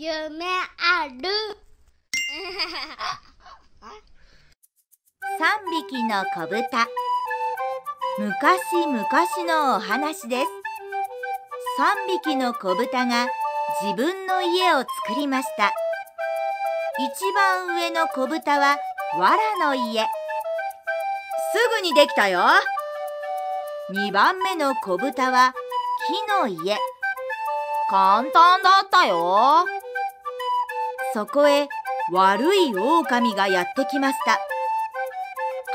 夢ある。三匹の子豚。昔々のお話です。三匹の子豚が自分の家を作りました。一番上の子豚は藁の家。すぐにできたよ。二番目の子豚は木の家。簡単だったよ。そこへ悪い狼がやってきました。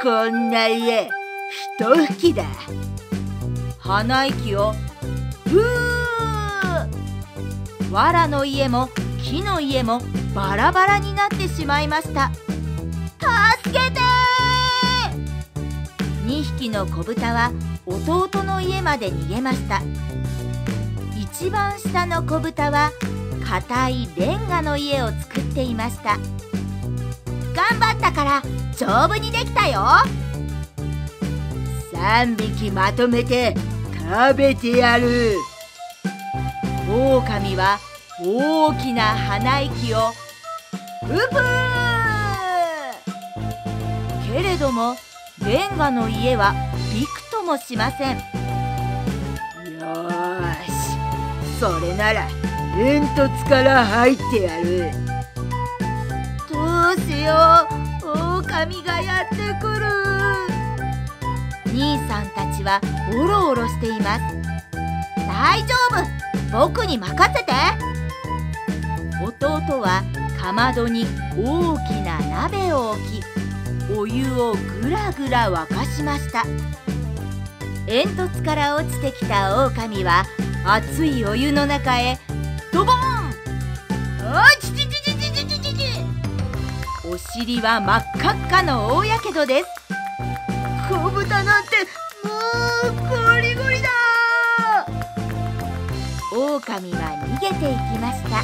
こんな家一吹きだ。鼻息をふー。藁の家も木の家もバラバラになってしまいました。助けて2匹の子豚は弟の家まで逃げました。一番下の子豚は硬いレンガの家を作っていました。頑張ったから丈夫にできたよ。3匹まとめて食べてやる。狼は大きな鼻息をうぷーけれどもレンガの家はびくともしません。よし。それなら煙突から入ってやる。どうしよう。狼がやってくる。兄さんたちはおろおろしています。大丈夫。僕に任せて。弟はかまどに大きな鍋を置きお湯をぐらぐら沸かしました。煙突から落ちてきた狼は熱いお湯の中へドボン。あちちちちちちちちち。お尻は真っ赤っかの大やけどです。小豚なんてもうゴリゴリだ。狼は逃げていきました。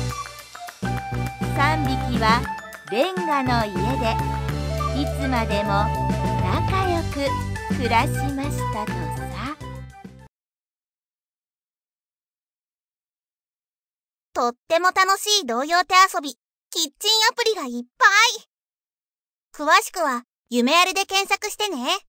3匹はレンガの家でいつまでも仲良く暮らしましたととっても楽しい童謡手遊び、キッチンアプリがいっぱい。詳しくは、夢あるで検索してね。